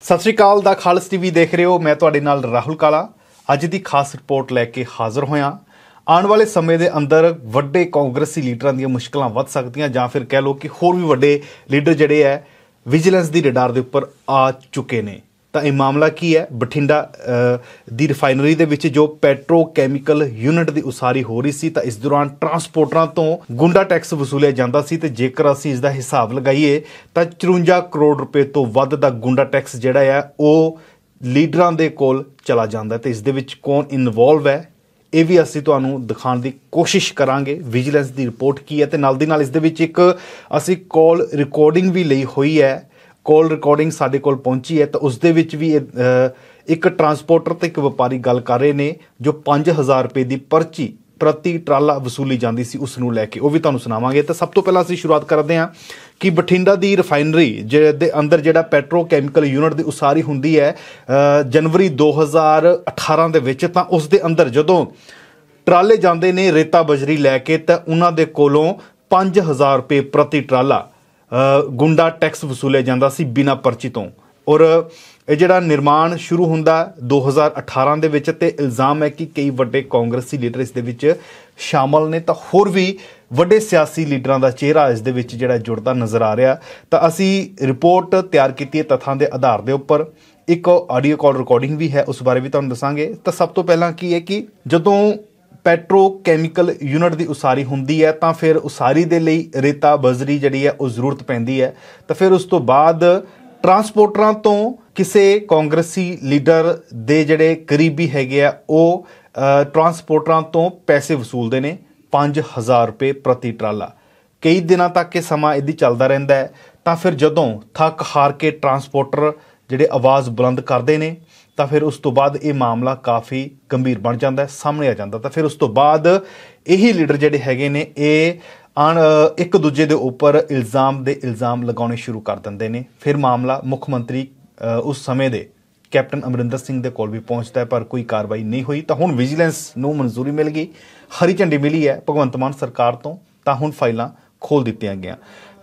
ਸਤਿ ਸ਼੍ਰੀ ਅਕਾਲ ਦਾ ਖਾਲਸ ਟੀਵੀ ਦੇਖ ਰਹੇ ਹੋ। ਮੈਂ ਤੁਹਾਡੇ ਨਾਲ ਰਾਹੁਲ ਕਾਲਾ। ਅੱਜ ਦੀ ਖਾਸ ਰਿਪੋਰਟ ਲੈ ਕੇ ਹਾਜ਼ਰ ਹੋਇਆ। ਆਉਣ ਵਾਲੇ ਸਮੇਂ ਦੇ ਅੰਦਰ ਵੱਡੇ ਕਾਂਗਰਸੀ ਲੀਡਰਾਂ ਦੀਆਂ ਮੁਸ਼ਕਲਾਂ ਵੱਧ ਸਕਦੀਆਂ ਜਾਂ ਫਿਰ ਕਹਿ ਲਓ ਕਿ ਹੋਰ ਵੀ ਵੱਡੇ ਲੀਡਰ ਜਿਹੜੇ ਹੈ ਵਿਜੀਲੈਂਸ ਦੀ ਰਡਾਰ ਦੇ ਉੱਪਰ ਆ ਚੁੱਕੇ ਨੇ। ਤਾਂ ਇਹ ਮਾਮਲਾ ਕੀ ਹੈ? ਬਠਿੰਡਾ ਦੀ ਰਿਫਾਈਨਰੀ ਦੇ ਵਿੱਚ ਜੋ ਪੈਟਰੋਕੈਮੀਕਲ ਯੂਨਿਟ ਦੀ ਉਸਾਰੀ ਹੋ ਰਹੀ ਸੀ ਤਾਂ ਇਸ ਦੌਰਾਨ ਟਰਾਂਸਪੋਰਟਰਾਂ ਤੋਂ ਗੁੰਡਾ ਟੈਕਸ ਵਸੂਲਿਆ ਜਾਂਦਾ ਸੀ ਤੇ ਜੇਕਰ ਅਸੀਂ ਇਸ ਦਾ ਹਿਸਾਬ ਲਗਾਈਏ ਤਾਂ 54 ਕਰੋੜ ਰੁਪਏ ਤੋਂ ਵੱਧ ਦਾ ਗੁੰਡਾ ਟੈਕਸ ਜਿਹੜਾ ਹੈ ਉਹ ਲੀਡਰਾਂ ਦੇ ਕੋਲ ਚਲਾ ਜਾਂਦਾ ਹੈ ਤੇ ਇਸ ਦੇ ਵਿੱਚ ਕੌਣ ਇਨਵੋਲਵ ਹੈ? ਇਹ ਵੀ ਅਸੀਂ ਤੁਹਾਨੂੰ ਦਿਖਾਉਣ ਦੀ ਕੋਸ਼ਿਸ਼ ਕਰਾਂਗੇ। ਵਿਜੀਲੈਂਸ ਦੀ ਰਿਪੋਰਟ ਕੀ ਹੈ ਤੇ ਨਾਲ ਦੀ ਨਾਲ ਇਸ ਦੇ ਵਿੱਚ ਇੱਕ ਅਸੀਂ ਕਾਲ ਰਿਕਾਰਡਿੰਗ ਵੀ ਲਈ ਹੋਈ ਹੈ ਕੋਲ ਰਿਕਾਰਡਿੰਗ ਸਾਡੇ ਕੋਲ ਪਹੁੰਚੀ ਹੈ ਤਾਂ ਉਸ ਦੇ ਵਿੱਚ ਵੀ ਇਹ, ਇੱਕ ਟਰਾਂਸਪੋਰਟਰ ਤੇ ਇੱਕ ਵਪਾਰੀ ਗੱਲ ਕਰ ਰਹੇ ਨੇ ਜੋ 5000 ਰੁਪਏ ਦੀ ਪਰਚੀ ਪ੍ਰਤੀ ਟਰਾਲਾ ਵਸੂਲੀ ਜਾਂਦੀ ਸੀ ਉਸ ਨੂੰ ਲੈ ਕੇ। ਉਹ ਵੀ ਤੁਹਾਨੂੰ ਸੁਣਾਵਾਂਗੇ। ਤਾਂ ਸਭ ਤੋਂ ਪਹਿਲਾਂ ਅਸੀਂ ਸ਼ੁਰੂਆਤ ਕਰਦੇ ਹਾਂ ਕਿ ਬਠਿੰਡਾ ਦੀ ਰਿਫਾਈਨਰੀ ਜਿਹਦੇ ਅੰਦਰ ਜਿਹੜਾ ਪੈਟਰੋਕੈਮੀਕਲ ਯੂਨਿਟ ਦੀ ਉਸਾਰੀ ਹੁੰਦੀ ਹੈ ਅ, ਜਨਵਰੀ 2018 ਦੇ ਵਿੱਚ ਤਾਂ ਉਸ ਦੇ ਅੰਦਰ ਜਦੋਂ ਟਰਾਲੇ ਜਾਂਦੇ ਨੇ ਰੇਤਾ ਬਜਰੀ ਲੈ ਕੇ ਤਾਂ ਉਹਨਾਂ ਦੇ ਕੋਲੋਂ 5000 ਰੁਪਏ ਪ੍ਰਤੀ ਟਰਾਲਾ ਗੁੰਡਾ ਟੈਕਸ ਵਸੂਲਿਆ ਜਾਂਦਾ ਸੀ ਬਿਨਾਂ ਪਰਚੀ ਤੋਂ। ਔਰ ਇਹ ਜਿਹੜਾ ਨਿਰਮਾਣ ਸ਼ੁਰੂ ਹੁੰਦਾ 2018 ਦੇ ਵਿੱਚ ਤੇ ਇਲਜ਼ਾਮ ਹੈ ਕਿ ਕਈ ਵੱਡੇ ਕਾਂਗਰਸੀ ਲੀਡਰ ਇਸ ਦੇ ਵਿੱਚ ਸ਼ਾਮਲ ਨੇ, ਤਾਂ ਹੋਰ ਵੀ ਵੱਡੇ ਸਿਆਸੀ ਲੀਡਰਾਂ ਦਾ ਚਿਹਰਾ ਇਸ ਦੇ ਵਿੱਚ ਜਿਹੜਾ ਜੁੜਦਾ ਨਜ਼ਰ ਆ ਰਿਹਾ। ਤਾਂ ਅਸੀਂ ਰਿਪੋਰਟ ਤਿਆਰ ਕੀਤੀ ਹੈ ਤੱਥਾਂ ਦੇ ਆਧਾਰ ਦੇ ਉੱਪਰ। ਇੱਕ ਆਡੀਓ ਕਾਲ ਰਿਕਾਰਡਿੰਗ ਵੀ ਹੈ, ਉਸ ਬਾਰੇ ਵੀ ਤੁਹਾਨੂੰ ਦੱਸਾਂਗੇ। ਤਾਂ ਸਭ ਤੋਂ ਪਹਿਲਾਂ ਕੀ ਹੈ ਕਿ ਜਦੋਂ ਪੈਟਰੋਕੈਮੀਕਲ ਯੂਨਿਟ ਦੀ ਉਸਾਰੀ ਹੁੰਦੀ ਹੈ ਤਾਂ ਫਿਰ ਉਸਾਰੀ ਦੇ ਲਈ ਰੇਤਾ ਬਜਰੀ ਜਿਹੜੀ ਹੈ ਉਹ ਜ਼ਰੂਰਤ ਪੈਂਦੀ ਹੈ। ਤਾਂ ਫਿਰ ਉਸ ਤੋਂ ਬਾਅਦ ਟਰਾਂਸਪੋਰਟਰਾਂ ਤੋਂ ਕਿਸੇ ਕਾਂਗਰਸੀ ਲੀਡਰ ਦੇ ਜਿਹੜੇ ਕਰੀਬੀ ਹੈਗੇ ਆ ਉਹ ਅ, ਟਰਾਂਸਪੋਰਟਰਾਂ ਤੋਂ ਪੈਸੇ ਵਸੂਲਦੇ ਨੇ 5000 ਰੁਪਏ ਪ੍ਰਤੀ ਟਰਾਲਾ। ਕਈ ਦਿਨਾਂ ਤੱਕ ਇਹ ਸਮਾਂ ਇਹਦੀ ਚੱਲਦਾ ਰਹਿੰਦਾ ਹੈ। ਤਾਂ ਫਿਰ ਜਦੋਂ ਥੱਕ ਹਾਰ ਕੇ ਟਰਾਂਸਪੋਰਟਰ ਜਿਹੜੇ ਆਵਾਜ਼ ਬੁਲੰਦ ਕਰਦੇ ਨੇ ਤਾਂ ਫਿਰ ਉਸ ਤੋਂ ਬਾਅਦ ਇਹ ਮਾਮਲਾ ਕਾਫੀ ਗੰਭੀਰ ਬਣ ਜਾਂਦਾ ਹੈ, ਸਾਹਮਣੇ ਆ ਜਾਂਦਾ ਤਾਂ ਫਿਰ ਉਸ ਤੋਂ ਬਾਅਦ ਇਹੀ ਲੀਡਰ ਜਿਹੜੇ ਹੈਗੇ ਨੇ, ਇਹ ਆਣ, ਇੱਕ ਦੂਜੇ ਦੇ ਉੱਪਰ ਇਲਜ਼ਾਮ ਦੇ ਇਲਜ਼ਾਮ ਲਗਾਉਣੇ ਸ਼ੁਰੂ ਕਰ ਦਿੰਦੇ ਨੇ। ਫਿਰ ਮਾਮਲਾ ਮੁੱਖ ਮੰਤਰੀ ਉਸ ਸਮੇਂ ਦੇ ਕੈਪਟਨ ਅਮਰਿੰਦਰ ਸਿੰਘ ਦੇ ਕੋਲ ਵੀ ਪਹੁੰਚਦਾ ਹੈ, ਪਰ ਕੋਈ ਕਾਰਵਾਈ ਨਹੀਂ ਹੋਈ। ਤਾਂ ਹੁਣ ਵਿਜੀਲੈਂਸ ਨੂੰ ਮਨਜ਼ੂਰੀ ਮਿਲ ਗਈ, ਹਰੀ ਝੰਡੀ ਮਿਲੀ ਹੈ ਭਗਵੰਤ ਮਾਨ ਸਰਕਾਰ ਤੋਂ, ਤਾਂ ਹੁਣ ਫਾਈਲਾਂ ਖੋਲ ਦਿੱਤੀਆਂ ਗਈਆਂ।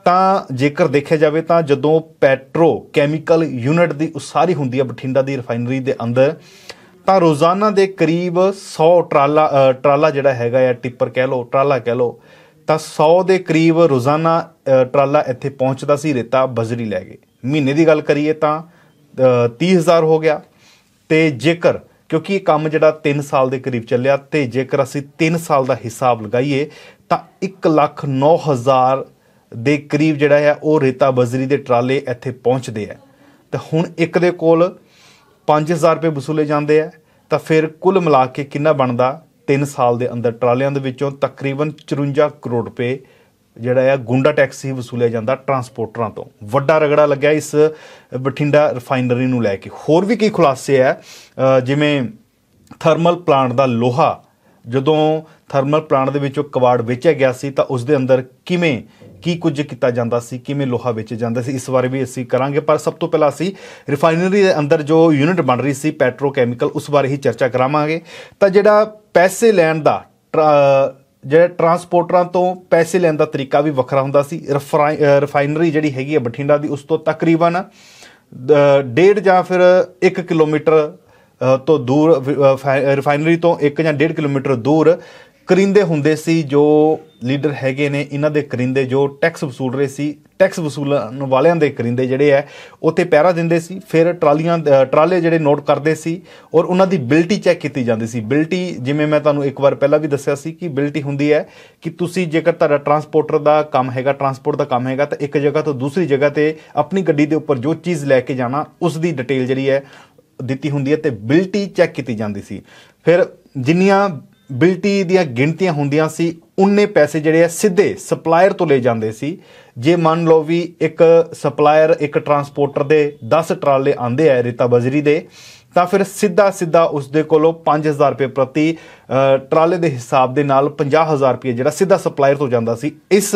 ਤਾਂ ਜੇਕਰ ਦੇਖਿਆ ਜਾਵੇ ਤਾਂ ਜਦੋਂ ਪੈਟਰੋ ਕੈਮੀਕਲ ਯੂਨਿਟ ਦੀ ਉਸਾਰੀ ਹੁੰਦੀ ਹੈ ਬਠਿੰਡਾ ਦੀ ਰਿਫਾਈਨਰੀ ਦੇ ਅੰਦਰ ਤਾਂ ਰੋਜ਼ਾਨਾ ਦੇ ਕਰੀਬ 100 ਟਰਾਲਾ ਟਰਾਲਾ ਜਿਹੜਾ ਹੈਗਾ ਆ ਟਿੱਪਰ ਕਹਿ ਲਓ ਟਰਾਲਾ ਕਹਿ ਲਓ ਤਾਂ 100 ਦੇ ਕਰੀਬ ਰੋਜ਼ਾਨਾ ਟਰਾਲਾ ਇੱਥੇ ਪਹੁੰਚਦਾ ਸੀ ਰੇਤਾ ਬਜਰੀ ਲੈ ਕੇ। ਮਹੀਨੇ ਦੀ ਗੱਲ ਕਰੀਏ ਤਾਂ ਅ, 30000 ਹੋ ਗਿਆ। ਤੇ ਜੇਕਰ ਕਿਉਂਕਿ ਇਹ ਕੰਮ ਜਿਹੜਾ 3 ਸਾਲ ਦੇ ਕਰੀਬ ਚੱਲਿਆ ਤੇ ਜੇਕਰ ਅਸੀਂ 3 ਸਾਲ ਦਾ ਹਿਸਾਬ ਲਗਾਈਏ ਤਾਂ 1 ਲੱਖ 9000 ਦੇ ਕਰੀਬ ਜਿਹੜਾ ਹੈ, ਉਹ ਰੇਤਾ ਬਜਰੀ ਦੇ ਟਰਾਲੇ ਇੱਥੇ ਪਹੁੰਚਦੇ ਆ ਤੇ ਹੁਣ ਇੱਕ ਦੇ ਕੋਲ 5000 ਰੁਪਏ ਵਸੂਲੇ ਜਾਂਦੇ ਆ ਤਾਂ ਫਿਰ ਕੁੱਲ ਮਿਲਾ ਕੇ ਕਿੰਨਾ ਬਣਦਾ? 3 ਸਾਲ ਦੇ ਅੰਦਰ ਟਰਾਲਿਆਂ ਦੇ ਵਿੱਚੋਂ ਤਕਰੀਬਨ 54 ਕਰੋੜ ਰੁਪਏ ਜਿਹੜਾ ਆ ਗੁੰਡਾ ਟੈਕਸ ਹੀ ਵਸੂਲਿਆ ਜਾਂਦਾ ਟਰਾਂਸਪੋਰਟਰਾਂ ਤੋਂ। ਵੱਡਾ ਰਗੜਾ ਲੱਗਿਆ ਇਸ ਬਠਿੰਡਾ ਰਿਫਾਈਨਰੀ ਨੂੰ ਲੈ ਕੇ। ਹੋਰ ਵੀ ਕਈ ਖੁਲਾਸੇ ਆ ਜਿਵੇਂ ਥਰਮਲ ਪਲਾਂਟ ਦਾ ਲੋਹਾ। ਜਦੋਂ ਥਰਮਲ ਪਲਾਂਟ ਦੇ ਵਿੱਚੋਂ ਕਵਾੜ ਵੇਚਿਆ ਗਿਆ ਸੀ, ਤਾਂ ਉਸ ਦੇ ਅੰਦਰ ਕਿਵੇਂ ਕੀ ਕੁਝ ਕੀਤਾ ਜਾਂਦਾ ਸੀ, ਕਿਵੇਂ ਲੋਹਾ ਵੇਚਿਆ ਜਾਂਦਾ ਸੀ, ਇਸ ਬਾਰੇ ਵੀ ਅਸੀਂ ਕਰਾਂਗੇ। ਪਰ ਸਭ ਤੋਂ ਪਹਿਲਾਂ ਅਸੀਂ ਰਿਫਾਈਨਰੀ ਦੇ ਅੰਦਰ ਜੋ ਯੂਨਿਟ ਬਣ ਰਹੀ ਸੀ, ਪੈਟਰੋਕੈਮੀਕਲ, ਉਸ ਬਾਰੇ ਹੀ ਚਰਚਾ ਕਰਾਵਾਂਗੇ ਤਾਂ ਜਿਹੜਾ ਪੈਸੇ ਲੈਣ ਦਾ, ਟਰਾ- ਜਿਹੜਾ ਟਰਾਂਸਪੋਰਟਰਾਂ ਤੋਂ ਪੈਸੇ ਲੈਣ ਦਾ ਤਰੀਕਾ ਵੀ ਵੱਖਰਾ ਹੁੰਦਾ ਸੀ। ਰਿਫਾਈ- ਰਿਫਾਈਨਰੀ ਜਿਹੜੀ ਹੈਗੀ ਹੈ ਬਠਿੰਡਾ ਦੀ, ਉਸ ਤੋਂ ਤਕਰੀਬਨ ਡੇਢ ਜਾਂ ਫਿਰ 1 ਕਿਲੋਮੀਟਰ ਤੋਂ ਦੂਰ ਰਿਫਾਈਨਰੀ ਤੋਂ 1 ਜਾਂ 1.5 ਕਿਲੋਮੀਟਰ ਦੂਰ ਕਰਿੰਦੇ ਹੁੰਦੇ ਸੀ, ਜੋ ਲੀਡਰ ਹੈਗੇ ਨੇ, ਇਹਨਾਂ ਦੇ ਕਰਿੰਦੇ, ਜੋ ਟੈਕਸ ਵਸੂਲ ਰਹੇ ਸੀ, ਟੈਕਸ ਵਸੂਲਣ ਵਾਲਿਆਂ ਦੇ ਕਰਿੰਦੇ ਜਿਹੜੇ ਹੈ ਉੱਥੇ ਪਹਿਰਾ ਦਿੰਦੇ ਸੀ, ਫਿਰ ਟਰਾਲੀਆਂ ਟਰਾਲੇ ਜਿਹੜੇ ਨੋਟ ਕਰਦੇ ਸੀ, ਔਰ ਉਹਨਾਂ ਦੀ ਬਿਲਟੀ ਚੈੱਕ ਕੀਤੀ ਜਾਂਦੀ ਸੀ। ਬਿਲਟੀ, ਜਿਵੇਂ ਮੈਂ ਤੁਹਾਨੂੰ ਇੱਕ ਵਾਰ ਪਹਿਲਾਂ ਵੀ ਦੱਸਿਆ ਸੀ ਕਿ ਬਿਲਟੀ ਹੁੰਦੀ ਹੈ ਕਿ ਤੁਸੀਂ ਜੇਕਰ ਤੁਹਾਡਾ ਟਰਾਂਸਪੋਰਟਰ ਦਾ ਕੰਮ ਹੈਗਾ, ਟਰਾਂਸਪੋਰਟ ਦਾ ਕੰਮ ਹੈਗਾ, ਤਾਂ ਇੱਕ ਜਗ੍ਹਾ ਤੋਂ ਦੂਸਰੀ ਜਗ੍ਹਾ ਤੇ ਆਪਣੀ ਗੱਡੀ ਦੇ ਉੱਪਰ ਜੋ ਚੀਜ਼ ਲੈ ਕੇ ਜਾਣਾ, ਉਸ ਦੀ ਡਿਟੇਲ ਜਿਹੜੀ ਹੈ ਦਿੱਤੀ ਹੁੰਦੀ ਹੈ ਤੇ ਬਿਲਟੀ ਚੈੱਕ ਕੀਤੀ ਜਾਂਦੀ ਸੀ। ਫਿਰ ਜਿੰਨੀਆਂ ਬਿਲਟੀ ਦੀਆਂ ਗਿਣਤੀਆਂ ਹੁੰਦੀਆਂ ਸੀ, ਉਨੇ ਪੈਸੇ ਜਿਹੜੇ ਆ ਸਿੱਧੇ ਸਪਲਾਇਰ ਤੋਂ ਲੈ ਜਾਂਦੇ ਸੀ। ਜੇ ਮੰਨ ਲਓ ਵੀ ਇੱਕ ਸਪਲਾਇਰ, ਇੱਕ ਟਰਾਂਸਪੋਰਟਰ ਦੇ 10 ਟਰਾਲੇ ਆਂਦੇ ਆ ਰੇਤਾ ਬਜਰੀ ਦੇ, ਤਾਂ ਫਿਰ ਸਿੱਧਾ ਸਿੱਧਾ ਉਸ ਦੇ ਕੋਲੋਂ 5000 ਰੁਪਏ ਪ੍ਰਤੀ ਟਰਾਲੇ ਦੇ ਹਿਸਾਬ ਦੇ ਨਾਲ 50000 ਰੁਪਏ ਜਿਹੜਾ ਸਿੱਧਾ ਸਪਲਾਇਰ ਤੋਂ ਜਾਂਦਾ ਸੀ। ਇਸ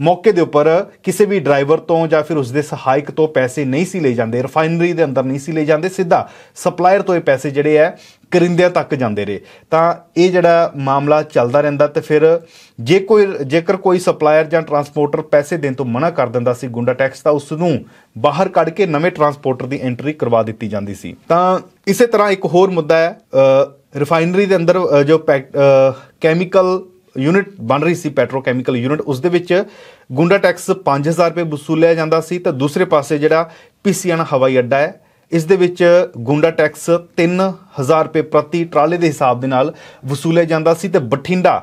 ਮੌਕੇ ਦੇ ਉੱਪਰ ਕਿਸੇ ਵੀ ਡਰਾਈਵਰ ਤੋਂ ਜਾਂ ਫਿਰ ਉਸਦੇ ਸਹਾਇਕ ਤੋਂ ਪੈਸੇ ਨਹੀਂ ਸੀ ਲਏ ਜਾਂਦੇ ਰਿਫਾਈਨਰੀ ਦੇ ਅੰਦਰ ਨਹੀਂ ਸੀ ਲਏ ਜਾਂਦੇ ਸਿੱਧਾ ਸਪਲਾਇਰ ਤੋਂ ਇਹ ਪੈਸੇ ਜਿਹੜੇ ਆ ਕਰਿੰਦਿਆਂ ਤੱਕ ਜਾਂਦੇ ਰਹੇ। ਤਾਂ ਇਹ ਜਿਹੜਾ ਮਾਮਲਾ ਚੱਲਦਾ ਰਹਿੰਦਾ ਤੇ ਫਿਰ ਜੇ ਕੋਈ ਜੇਕਰ ਕੋਈ ਸਪਲਾਇਰ ਜਾਂ ਟਰਾਂਸਪੋਰਟਰ ਪੈਸੇ ਦੇਣ ਤੋਂ ਮਨਾ ਕਰ ਦਿੰਦਾ ਸੀ ਗੁੰਡਾ ਟੈਕਸ ਤਾਂ ਉਸ ਨੂੰ ਬਾਹਰ ਕੱਢ ਕੇ ਨਵੇਂ ਟਰਾਂਸਪੋਰਟਰ ਦੀ ਐਂਟਰੀ ਕਰਵਾ ਦਿੱਤੀ ਜਾਂਦੀ ਸੀ। ਤਾਂ ਇਸੇ ਤਰ੍ਹਾਂ ਇੱਕ ਹੋਰ ਮੁੱਦਾ ਹੈ ਰਿਫਾਈਨਰੀ ਦੇ ਅੰਦਰ ਅ, ਜੋ ਕੈਮੀਕਲ ਯੂਨਿਟ ਬਣ ਰਹੀ ਸੀ, ਪੈਟਰੋਕੈਮੀਕਲ ਯੂਨਿਟ, ਉਸ ਦੇ ਵਿੱਚ ਗੁੰਡਾ ਟੈਕਸ 5000 ਰੁਪਏ ਵਸੂਲਿਆ ਜਾਂਦਾ ਸੀ ਤਾਂ ਦੂਸਰੇ ਪਾਸੇ ਜਿਹੜਾ ਪੀਸੀਆਨਾ ਹਵਾਈ ਅੱਡਾ ਹੈ, ਇਸ ਦੇ ਵਿੱਚ ਗੁੰਡਾ ਟੈਕਸ 3000 ਰੁਪਏ ਪ੍ਰਤੀ ਟਰਾਲੇ ਦੇ ਹਿਸਾਬ ਦੇ ਨਾਲ ਵਸੂਲਿਆ ਜਾਂਦਾ ਸੀ ਤੇ ਬਠਿੰਡਾ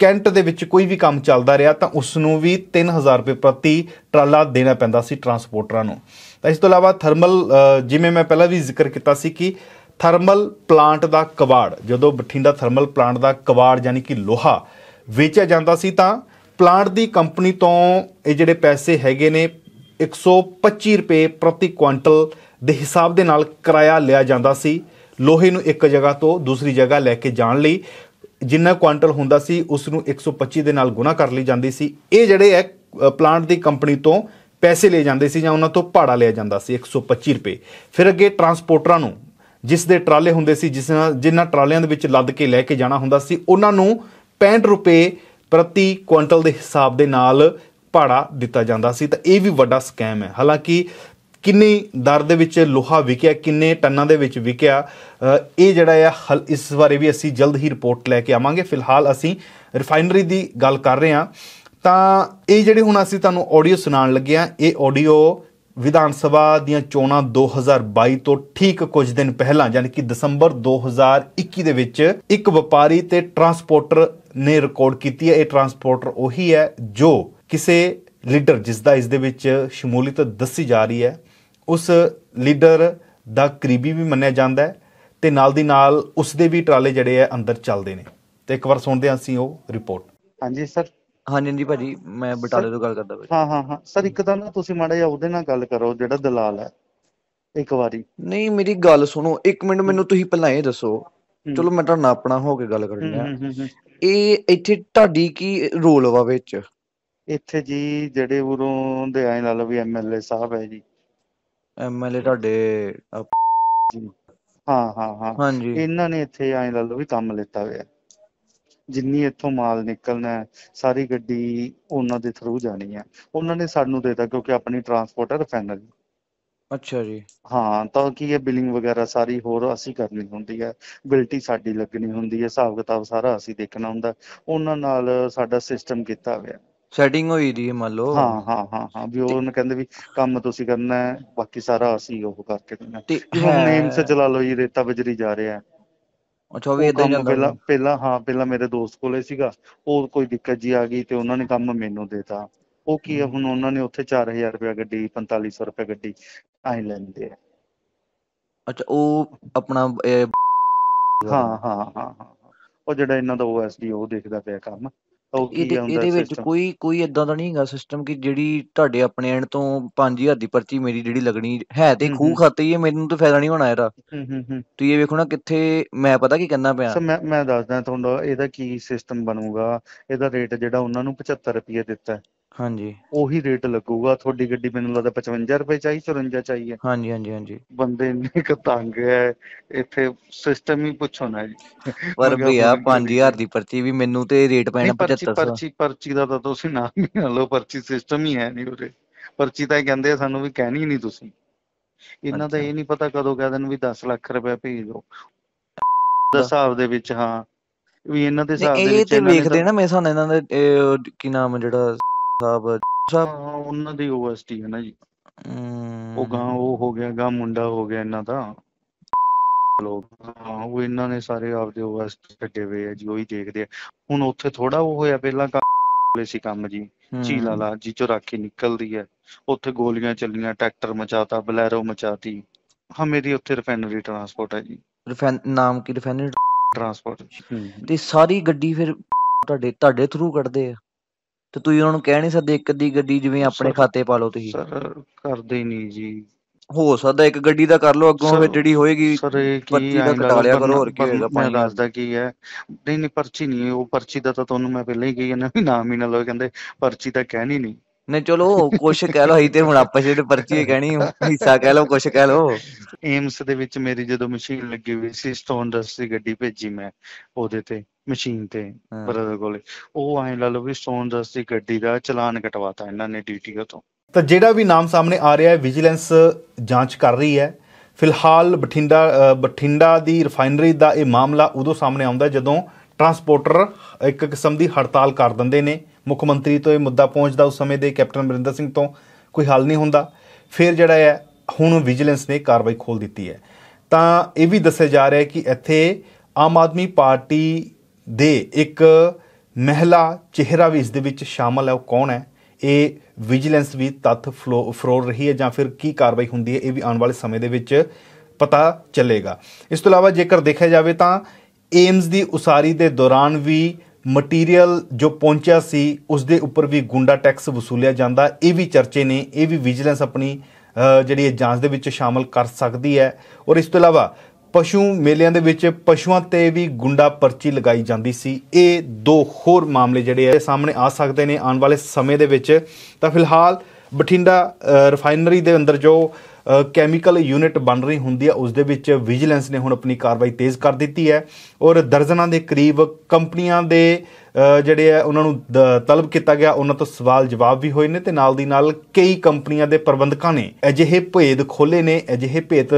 ਕੈਂਟ ਦੇ ਵਿੱਚ ਕੋਈ ਵੀ ਕੰਮ ਚੱਲਦਾ ਰਿਹਾ ਤਾਂ ਉਸ ਨੂੰ ਵੀ 3000 ਰੁਪਏ ਪ੍ਰਤੀ ਟਰਾਲਾ ਦੇਣਾ ਪੈਂਦਾ ਸੀ ਟਰਾਂਸਪੋਰਟਰਾਂ ਨੂੰ। ਤਾਂ ਇਸ ਤੋਂ ਇਲਾਵਾ ਥਰਮਲ ਜਿਵੇਂ ਮੈਂ ਪਹਿਲਾਂ ਵੀ ਜ਼ਿਕਰ ਕੀਤਾ ਸੀ ਕਿ ਥਰਮਲ ਪਲਾਂਟ ਦਾ ਕਬਾੜ, ਜਦੋਂ ਬਠਿੰਡਾ ਥਰਮਲ ਪਲਾਂਟ ਦਾ ਕਬਾੜ ਯਾਨੀ ਕਿ ਲੋਹਾ ਵੇਚਿਆ ਜਾਂਦਾ ਸੀ ਤਾਂ ਪਲਾਂਟ ਦੀ ਕੰਪਨੀ ਤੋਂ ਇਹ ਜਿਹੜੇ ਪੈਸੇ ਹੈਗੇ ਨੇ 125 ਰੁਪਏ ਪ੍ਰਤੀ ਕੁਆਂਟਲ ਦੇ ਹਿਸਾਬ ਦੇ ਨਾਲ ਕਿਰਾਇਆ ਲਿਆ ਜਾਂਦਾ ਸੀ। ਲੋਹੇ ਨੂੰ ਇੱਕ ਜਗ੍ਹਾ ਤੋਂ ਦੂਸਰੀ ਜਗ੍ਹਾ ਲੈ ਕੇ ਜਾਣ ਲਈ ਜਿੰਨਾ ਕੁਆਂਟਲ ਹੁੰਦਾ ਸੀ, ਉਸ ਨੂੰ 125 ਦੇ ਨਾਲ ਗੁਣਾ ਕਰ ਲਈ ਜਾਂਦੀ ਸੀ। ਇਹ ਜਿਹੜੇ ਹੈ ਪਲਾਂਟ ਦੀ ਕੰਪਨੀ ਤੋਂ ਪੈਸੇ ਲਏ ਜਾਂਦੇ ਸੀ ਜਾਂ ਉਹਨਾਂ ਤੋਂ ਭਾੜਾ ਲਿਆ ਜਾਂਦਾ ਸੀ 125 ਰੁਪਏ। ਫਿਰ ਅੱਗੇ ਟਰਾਂਸਪੋਰਟਰਾਂ ਨੂੰ ਜਿਸ ਦੇ ਟਰਾਲੇ ਹੁੰਦੇ ਸੀ, ਜਿਸ ਨਾਲ, ਜਿਨ੍ਹਾਂ ਟਰਾਲਿਆਂ ਦੇ ਵਿੱਚ ਲੱਦ ਕੇ ਲੈ ਕੇ ਜਾਣਾ ਹੁੰਦਾ ਸੀ, ਉਹਨਾਂ ਨੂੰ 65 ਰੁਪਏ ਪ੍ਰਤੀ ਕੁਇੰਟਲ ਦੇ ਹਿਸਾਬ ਦੇ ਨਾਲ ਭਾੜਾ ਦਿੱਤਾ ਜਾਂਦਾ ਸੀ, ਤਾਂ ਇਹ ਵੀ ਵੱਡਾ ਸਕੈਮ ਹੈ। ਹਾਲਾਂਕਿ ਕਿੰਨੀ ਦਰ ਦੇ ਵਿੱਚ ਲੋਹਾ ਵਿਕਿਆ, ਕਿੰਨੇ ਟਨਾਂ ਦੇ ਵਿੱਚ ਵਿਕਿਆ ਇਹ ਜਿਹੜਾ ਆ, ਹਲ- ਇਸ ਬਾਰੇ ਵੀ ਅਸੀਂ ਜਲਦ ਹੀ ਰਿਪੋਰਟ ਲੈ ਕੇ ਆਵਾਂਗੇ। ਫਿਲਹਾਲ ਅਸੀਂ ਰਿਫਾਈਨਰੀ ਦੀ ਗੱਲ ਕਰ ਰਹੇ ਹਾਂ। ਤਾਂ ਇਹ ਜਿਹੜੇ ਹੁਣ ਅਸੀਂ ਤੁਹਾਨੂੰ ਆਡੀਓ ਸੁਣਾਉਣ ਲੱਗੇ ਹਾਂ, ਇਹ ਆਡੀਓ ਵਿਧਾਨ ਸਭਾ ਦੀਆਂ ਚੋਣਾਂ 2022 ਤੋਂ ਠੀਕ ਕੁਝ ਦਿਨ ਪਹਿਲਾਂ, ਯਾਨੀ ਕਿ ਦਸੰਬਰ 2021 ਦੇ ਵਿੱਚ ਇੱਕ ਵਪਾਰੀ ਤੇ ਟਰਾਂਸਪੋਰਟਰ ਨੇ ਰਿਕਾਰਡ ਕੀਤੀ ਹੈ ਇਹ ਟਰਾਂਸਪੋਰਟਰ ਉਹੀ ਹੈ ਜੋ ਕਿਸੇ ਲੀਡਰ ਜਿਸ ਦਾ ਇਸ ਦੇ ਵਿੱਚ ਸ਼ਮੂਲੀਅਤ ਦੱਸੀ ਜਾ ਰਹੀ ਹੈ ਉਸ ਲੀਡਰ ਦਾ ਕਰੀਬੀ ਵੀ ਮੰਨਿਆ ਜਾਂਦਾ ਹੈ ਤੇ ਨਾਲ ਦੀ ਨਾਲ ਉਸ ਦੇ ਵੀ ਟਰਾਲੇ ਜਿਹੜੇ ਆ ਅੰਦਰ ਚੱਲਦੇ ਨੇ। ਤੇ ਇੱਕ ਵਾਰ ਸੁਣਦੇ ਹਾਂ ਅਸੀਂ ਉਹ ਰਿਪੋਰਟ ਹਾਂਜੀ ਸਰ। ਹਾਂਜੀ ਹਾਂਜੀ ਭਾਜੀ ਮੈਂ ਬਟਾਲੇ ਤੋਂ ਗੱਲ ਕਰਦਾ ਭਾਜੀ। ਹਾਂ ਹਾਂ ਹਾਂ। ਸਰ ਇੱਕ ਤਾਂ ਨਾ ਤੁਸੀਂ ਮਾੜਾ ਜਿਹਾ ਉਹਦੇ ਨਾਲ ਗੱਲ ਕਰੋ ਜਿਹੜਾ ਦਲਾਲ ਹੈ। ਇੱਕ ਵਾਰੀ। ਨਹੀਂ ਮੇਰੀ ਗੱਲ ਸੁਣੋ। ਇੱਕ ਮਿੰਟ ਮੈਨੂੰ ਤੁਸੀਂ ਪਹਿਲਾਂ ਇਹ ਦੱਸੋ। ਚਲੋ ਮੈਂ ਨਾਲ ਆਪਣਾ ਹੋ ਕੇ ਗੱਲ ਕਰਨੀ ਆ। ਹੂੰ, ਹੂੰ, ਹੂੰ। ਇਹ ਇੱਥੇ ਤੁਹਾਡੀ ਕੀ ਰੋਲ ਵਾ ਵਿੱਚ? ਇੱਥੇ ਜੀ ਜਿਹੜੇ ਉਰੋਂ ਦੇ ਆਏ ਲਾ ਲਓ ਵੀ ਐਮਐਲਏ ਸਾਹਿਬ ਹੈ ਜੀ। ਐਮਐਲਏ ਤੁਹਾਡੇ ਅਹ, ਹਾਂ ਹਾਂ ਹਾਂ। ਹਾਂਜੀ। ਇਹਨਾਂ ਨੇ ਇੱਥੇ ਆਏ ਲਾ ਲਓ ਵੀ ਕੰਮ ਲਿੱਤਾ ਹੋਇਆ। ਜਿੰਨੀ ਇੱਥੋਂ ਮਾਲ ਨਿਕਲਣਾ ਹੈ, ਸਾਰੀ ਗੱਡੀ ਉਹਨਾਂ ਦੇ ਥਰੂ ਜਾਣੀ ਹੈ। ਉਹਨਾਂ ਨੇ ਸਾਨੂੰ ਦੇਤਾ ਕਿਉਂਕਿ ਆਪਣੀ ਟਰਾਂਸਪੋਰਟ ਹੈ ਰਿਫਾਈਨਰੀ ਅੱਛਾ ਜੀ। ਹਾਂ ਤਾਂ ਕੀ ਹੈ ਬਿਲਿੰਗ ਵਗੈਰਾ ਸਾਰੀ ਹੋਰ ਅਸੀਂ ਕਰਨੀ ਹੁੰਦੀ ਹੈ। ਬਿਲਟੀ ਸਾਡੀ ਲੱਗਣੀ ਹੁੰਦੀ ਹੈ ਹਿਸਾਬ ਕਿਤਾਬ ਸਾਰਾ ਅਸੀਂ ਦੇਖਣਾ ਹੁੰਦਾ। ਉਹਨਾਂ ਨਾਲ ਸਾਡਾ ਸਿਸਟਮ ਕੀਤਾ ਹੋਇਆ। ਸੈਟਿੰਗ ਹੋਈ ਦੀ ਹੈ ਮੰਨ ਲਓ। ਹਾਂ ਹਾਂ ਹਾਂ ਹਾਂ ਵੀ ਉਹ ਉਹਨੂੰ ਕਹਿੰਦੇ ਵੀ ਕੰਮ ਤੁਸੀਂ ਕਰਨਾ ਹੈ ਬਾਕੀ ਸਾਰਾ ਅਸੀਂ ਉਹ ਕਰਕੇ ਦੇਣਾ। ਤੇ ਹੁਣ ਨੇਮ ਸੇ ਚਲਾ ਲਓ ਜੀ ਰੇਤਾ ਬਜਰੀ ਜਾ ਰਿਹਾ। ਹੈ ਅੱਛਾ ਵੀ ਇਦਾਂ ਜਾਂਦਾ ਪਹਿਲਾਂ। ਪਹਿਲਾਂ ਹਾਂ ਪਹਿਲਾਂ ਮੇਰੇ ਦੋਸਤ ਕੋਲੇ ਸੀਗਾ। ਉਹ ਕੋਈ ਦਿੱਕਤ ਜੀ ਆ ਗਈ ਤੇ ਉਹਨਾਂ ਨੇ ਕੰਮ ਮੈਨੂੰ ਦੇਤਾ। ਉਹ ਕੀ ਹੈ ਹੁਣ ਉਹਨਾਂ ਨੇ ਉੱਥੇ 4000 ਰੁਪਏ ਗੱਡੀ 4500 ਰੁਪਏ ਗੱਡੀ ਐਂ ਲੈਂਦੇ ਆ। ਅੱਛਾ ਉਹ ਆਪਣਾ ਇਹ, ਹਾਂ ਹਾਂ ਹਾਂ। ਉਹ ਜਿਹੜਾ ਇਹਨਾਂ ਦਾ OSD ਉਹ ਦੇਖਦਾ ਪਿਆ ਕੰਮ। ਉਹ ਕੀ ਇਹਦੇ ਹੁੰਦਾ ਇਹਦੇ ਵਿੱਚ? ਕੋਈ ਕੋਈ ਇਦਾਂ ਦਾ ਨਹੀਂ ਹੈਗਾ ਸਿਸਟਮ ਕਿ ਜਿਹੜੀ ਤੁਹਾਡੇ ਆਪਣੇ ਐਂਡ ਤੋਂ 5000 ਦੀ ਪਰਚੀ ਮੇਰੀ ਜਿਹੜੀ ਲੱਗਣੀ ਹੈ ਤੇ ਹੂੰ, ਖੂਹ ਹੂੰ। ਖਾਤੇ ਹੀ ਹੈ ਮੈਨੂੰ ਤਾਂ ਫਾਇਦਾ ਨਹੀਂ ਹੋਣਾ ਇਹਦਾ। ਹੂੰ ਹੂੰ ਹੂੰ। ਤੁਸੀਂ ਇਹ ਵੇਖੋ ਨਾ ਕਿੱਥੇ ਮੈਂ ਪਤਾ ਕੀ ਕਹਿੰਦਾ ਪਿਆ। ਮੈਂ ਮੈਂ ਦੱਸਦਾ ਤੁਹਾਨੂੰ ਇਹਦਾ ਕੀ ਸਿਸਟਮ ਬਣੂਗਾ? ਇਹਦਾ ਰੇਟ ਜਿਹੜਾ ਉਹਨਾਂ ਨੂੰ 75 ਰੁਪਏ ਦਿੱਤਾ ਹੈ, ਹਾਂਜੀ। ਉਹੀ ਰੇਟ ਲੱਗੂਗਾ। ਤੁਹਾਡੀ ਗੱਡੀ ਮੈਨੂੰ ਲੱਗਦਾ 55 ਰੁਪਏ ਚਾਹੀ 54 ਚਾਹੀਏ ਹਾਂਜੀ ਹਾਂਜੀ ਹਾਂਜੀ। ਬੰਦੇ ਇੰਨੇ ਕੁ ਤੰਗ ਹੈ। ਇੱਥੇ ਸਿਸਟਮ ਹੀ ਪੁੱਛੋ ਨਾ ਜੀ। ਪਰ ਭਈਆ ਮਗਰ 5000 ਦੀ ਪਰਚੀ ਵੀ ਮੈਨੂੰ ਤੇ ਰੇਟ ਪੈਣਾ ਨਹੀਂ ਪਰਚੀ 7500 ਪਰਚੀ ਪਰਚੀ ਦਾ ਤਾਂ ਤੁਸੀਂ ਨਾਮ ਹੀ ਨਾ ਲਓ। ਪਰਚੀ ਸਿਸਟਮ ਹੀ ਹੈ ਨਹੀਂ ਉਰੇ। ਪਰਚੀ ਤਾਂ ਇਹ ਕਹਿੰਦੇ ਆ ਸਾਨੂੰ ਵੀ ਕਹਿਣੀ ਨਹੀਂ ਤੁਸੀਂ। ਇਹਨਾਂ ਦਾ। ਇਹ ਨਹੀਂ ਪਤਾ ਕਦੋਂ ਕਹਿ ਦੇਣ ਵੀ 10 ਲੱਖ ਰੁਪਏ ਭੇਜ ਦਿਓ। ਦਾ ਹਿਸਾਬ ਦੇ ਵਿੱਚ ਹਾਂ। ਵੀ ਇਹਨਾਂ ਦੇ ਹਿਸਾਬ ਦੇ ਇਹ ਵਿੱਚ ਤੇ ਇਹਨਾਂ ਨੇ ਵੇਖਦੇ ਤਾਂ- ਨਾ ਮੇਰੇ ਨਾਲ ਇਹਨਾਂ ਦਾ ਇਹ, ਕੀ ਨਾਮ ਜਿਹੜਾ ਸਾਹਿਬ ਸਾਹਿਬ ਹਾਂ ਉਹਨਾਂ ਦੀ OST ਹੈ ਨਾ ਜੀ। ਉਹ ਗਾਂ ਉਹ ਹੋ ਗਿਆ ਗਾਂ ਮੁੰਡਾ ਹੋ ਗਿਆ ਇਹਨਾਂ ਦਾ। ਲੋਕ ਹਾਂ ਉਹ ਇਹਨਾਂ ਨੇ ਸਾਰੇ ਆਪਦੇ OST ਕੱਢੇ ਹੋਏ ਆ ਜੀ ਉਹੀ ਦੇਖਦੇ ਆ। ਹੁਣ ਉੱਥੇ ਥੋੜਾ ਉਹ ਹੋਇਆ ਪਹਿਲਾਂ ਕੰਮ ਸੀ ਕੰਮ ਜੀ ਹਮ, ਝੀਲਾਂ ਲਾ ਜੀ ਚੋਂ ਰਾਖੀ ਨਿਕਲਦੀ ਹੈ। ਉੱਥੇ ਗੋਲੀਆਂ ਚੱਲੀਆਂ ਟਰੈਕਟਰ ਮਚਾਤਾ ਬਲੈਰੋ ਮਚਾਤੀ। ਹਾਂ ਮੇਰੀ ਉੱਥੇ ਰਿਫਾਈਨਰੀ ਟਰਾਂਸਪੋਰਟ ਹੈ ਜੀ। ਰਿਫਾਈਨ ਨਾਮ ਕੀ? Refinery transport. ਤੇ ਸਾਰੀ ਗੱਡੀ ਫਿਰ ਤੁਹਾਡੇ ਤੁਹਾਡੇ ਥਰੂ ਕੱਢਦੇ ਆ। ਤੇ ਤੁਸੀਂ ਉਹਨਾਂ ਨੂੰ ਕਹਿ ਨਹੀਂ ਸਕਦੇ ਇੱਕ ਅੱਧੀ ਗੱਡੀ ਜਿਵੇਂ ਆਪਣੇ ਖਾਤੇ ਪਾ ਲਓ ਤੁਸੀਂ। ਸਰ ਕਰਦੇ ਨਹੀਂ ਜੀ। ਹੋ ਸਕਦਾ ਇੱਕ ਗੱਡੀ ਦਾ ਕਰ ਲਓ ਅੱਗੋਂ ਫਿਰ ਜਿਹੜੀ ਹੋਏਗੀ ਸਰ ਇਹ ਕੀ ਦਾ ਕਟਾ ਲਿਆ ਕਰੋ ਹੋਰ ਕੀ ਹੋਏਗਾ ਮੈਂ ਦੱਸਦਾ ਕੀ ਹੈ। ਨਹੀਂ ਨਹੀਂ ਪਰਚੀ ਨਹੀਂ ਉਹ ਪਰਚੀ ਦਾ ਤਾਂ ਤੁਹਾਨੂੰ ਮੈਂ ਪਹਿਲਾਂ ਹੀ ਕਹੀ ਜਾਂਦਾ ਵੀ ਨਾਮ ਹੀ ਨਾ ਲਓ ਕਹਿੰਦੇ ਪਰਚੀ ਤਾਂ ਕਹਿਣੀ ਨਹੀਂ। ਨਹੀਂ ਚਲੋ ਕੁਛ ਕਹਿ ਲਓ ਅਸੀਂ ਤੇ ਹੁਣ ਆਪਸ ਵਿੱਚ ਪਰਚੀ ਕਹਿਣੀ ਹਿੱਸਾ ਕਹਿ ਲਓ ਕੁਛ ਕਹਿ ਲਓ। ਏਮਸ ਦੇ ਵਿੱਚ ਮੇਰੀ ਜਦੋਂ ਮਸ਼ੀਨ ਲੱਗੀ ਹੋਈ ਸੀ ਸਟੋਨ ਡਸਟ ਦੀ ਗੱਡੀ ਭੇਜੀ ਮੈਂ ਉਹਦੇ ਤੇ ਮਸ਼ੀਨ ਤੇ। ਬਰਦਰ ਕੋਲੇ। ਉਹ ਐਂ ਲਾ ਲਓ ਵੀ ਸਟੋਨ ਡਸਟ ਦੀ ਗੱਡੀ ਦਾ ਚਲਾਨ ਕਟਵਾਤਾ ਇਹਨਾਂ ਨੇ ਡੀਟੀਓ ਤੋਂ। ਤਾਂ ਜਿਹੜਾ ਵੀ ਨਾਮ ਸਾਹਮਣੇ ਆ ਰਿਹਾ ਹੈ ਵਿਜੀਲੈਂਸ ਜਾਂਚ ਕਰ ਰਹੀ ਹੈ। ਫਿਲਹਾਲ ਬਠਿੰਡਾ ਬਠਿੰਡਾ ਦੀ ਰਿਫਾਈਨਰੀ ਦਾ ਇਹ ਮਾਮਲਾ ਉਦੋਂ ਸਾਹਮਣੇ ਆਉਂਦਾ ਜਦੋਂ ਟਰਾਂਸਪੋਰਟਰ ਇੱਕ ਕਿਸਮ ਦੀ ਹੜਤਾਲ ਕਰ ਦਿੰਦੇ ਨੇ। ਮੁੱਖ ਮੰਤਰੀ ਤੋਂ ਇਹ ਮੁੱਦਾ ਪਹੁੰਚਦਾ ਉਸ ਸਮੇਂ ਦੇ ਕੈਪਟਨ ਅਮਰਿੰਦਰ ਸਿੰਘ ਤੋਂ ਕੋਈ ਹੱਲ ਨਹੀਂ ਹੁੰਦਾ। ਫਿਰ ਜਿਹੜਾ ਹੈ, ਹੁਣ ਵਿਜੀਲੈਂਸ ਨੇ ਕਾਰਵਾਈ ਖੋਲ ਦਿੱਤੀ ਹੈ। ਤਾਂ ਇਹ ਵੀ ਦੱਸਿਆ ਜਾ ਰਿਹਾ ਹੈ ਕਿ ਇੱਥੇ ਆਮ ਆਦਮੀ ਪਾਰਟੀ ਦੇ ਇੱਕ ਮਹਿਲਾ ਚਿਹਰਾ ਵੀ ਇਸ ਦੇ ਵਿੱਚ ਸ਼ਾਮਲ ਹੈ। ਉਹ ਕੌਣ ਹੈ? ਇਹ ਵਿਜੀਲੈਂਸ ਵੀ ਤੱਥ ਫਲੋ ਫਰੋਲ ਰਹੀ ਹੈ ਜਾਂ ਫਿਰ ਕੀ ਕਾਰਵਾਈ ਹੁੰਦੀ ਹੈ, ਇਹ ਵੀ ਆਉਣ ਵਾਲੇ ਸਮੇਂ ਦੇ ਵਿੱਚ ਪਤਾ ਚੱਲੇਗਾ। ਇਸ ਤੋਂ ਇਲਾਵਾ ਜੇਕਰ ਦੇਖਿਆ ਜਾਵੇ ਤਾਂ ਏਮਸ ਦੀ ਉਸਾਰੀ ਦੇ ਦੌਰਾਨ ਵੀ ਮਟੀਰੀਅਲ ਜੋ ਪਹੁੰਚਿਆ ਸੀ ਉਸ ਦੇ ਉੱਪਰ ਵੀ ਗੁੰਡਾ ਟੈਕਸ ਵਸੂਲਿਆ ਜਾਂਦਾ। ਇਹ ਵੀ ਚਰਚੇ ਨੇ, ਇਹ ਵੀ ਵਿਜੀਲੈਂਸ ਆਪਣੀ ਜਿਹੜੀ ਇਹ ਜਾਂਚ ਦੇ ਵਿੱਚ ਸ਼ਾਮਲ ਕਰ ਸਕਦੀ ਹੈ। ਔਰ ਇਸ ਤੋਂ ਇਲਾਵਾ ਪਸ਼ੂ ਮੇਲਿਆਂ ਦੇ ਵਿੱਚ ਪਸ਼ੂਆਂ ਤੇ ਵੀ ਗੁੰਡਾ ਪਰਚੀ ਲਗਾਈ ਜਾਂਦੀ ਸੀ। ਇਹ ਦੋ ਹੋਰ ਮਾਮਲੇ ਜਿਹੜੇ ਆ ਸਾਹਮਣੇ ਆ ਸਕਦੇ ਨੇ ਆਉਣ ਵਾਲੇ ਸਮੇਂ ਦੇ ਵਿੱਚ। ਤਾਂ ਫਿਲਹਾਲ ਬਠਿੰਡਾ ਰਿਫਾਈਨਰੀ ਦੇ ਅੰਦਰ ਜੋ ਕੈਮੀਕਲ ਯੂਨਿਟ ਬਣ ਰਹੀ ਹੁੰਦੀ ਹੈ ਉਸ ਦੇ ਵਿੱਚ ਵਿਜੀਲੈਂਸ ਨੇ ਹੁਣ ਆਪਣੀ ਕਾਰਵਾਈ ਤੇਜ਼ ਕਰ ਦਿੱਤੀ ਹੈ ਔਰ ਦਰਜਨਾਂ ਦੇ ਕਰੀਬ ਕੰਪਨੀਆਂ ਦੇ ਜਿਹੜੇ ਆ ਉਹਨਾਂ ਨੂੰ ਦ- ਤਲਬ ਕੀਤਾ ਗਿਆ। ਉਹਨਾਂ ਤੋਂ ਸਵਾਲ ਜਵਾਬ ਵੀ ਹੋਏ ਨੇ ਤੇ ਨਾਲ ਦੀ ਨਾਲ ਕਈ ਕੰਪਨੀਆਂ ਦੇ ਪ੍ਰਬੰਧਕਾਂ ਨੇ ਅਜਿਹੇ ਭੇਦ ਖੋਲੇ ਨੇ, ਅਜਿਹੇ ਭੇਦ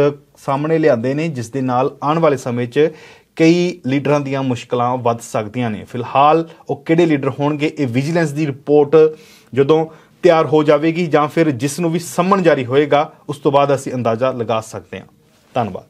ਸਾਹਮਣੇ ਲਿਆਂਦੇ ਨੇ, ਜਿਸ ਦੇ ਨਾਲ ਆਉਣ ਵਾਲੇ ਸਮੇਂ 'ਚ ਕਈ ਲੀਡਰਾਂ ਦੀਆਂ ਮੁਸ਼ਕਲਾਂ ਵੱਧ ਸਕਦੀਆਂ ਨੇ। ਫਿਲਹਾਲ ਉਹ ਕਿਹੜੇ ਲੀਡਰ ਹੋਣਗੇ, ਇਹ ਵਿਜੀਲੈਂਸ ਦੀ ਰਿਪੋਰਟ ਜਦੋਂ ਤਿਆਰ ਹੋ ਜਾਵੇਗੀ ਜਾਂ ਫਿਰ ਜਿਸ ਨੂੰ ਵੀ ਸੰਮਣ ਜਾਰੀ ਹੋਏਗਾ, ਉਸ ਤੋਂ ਬਾਅਦ ਅਸੀਂ ਅੰਦਾਜ਼ਾ ਲਗਾ ਸਕਦੇ ਹਾਂ। ਧੰਨਵਾਦ।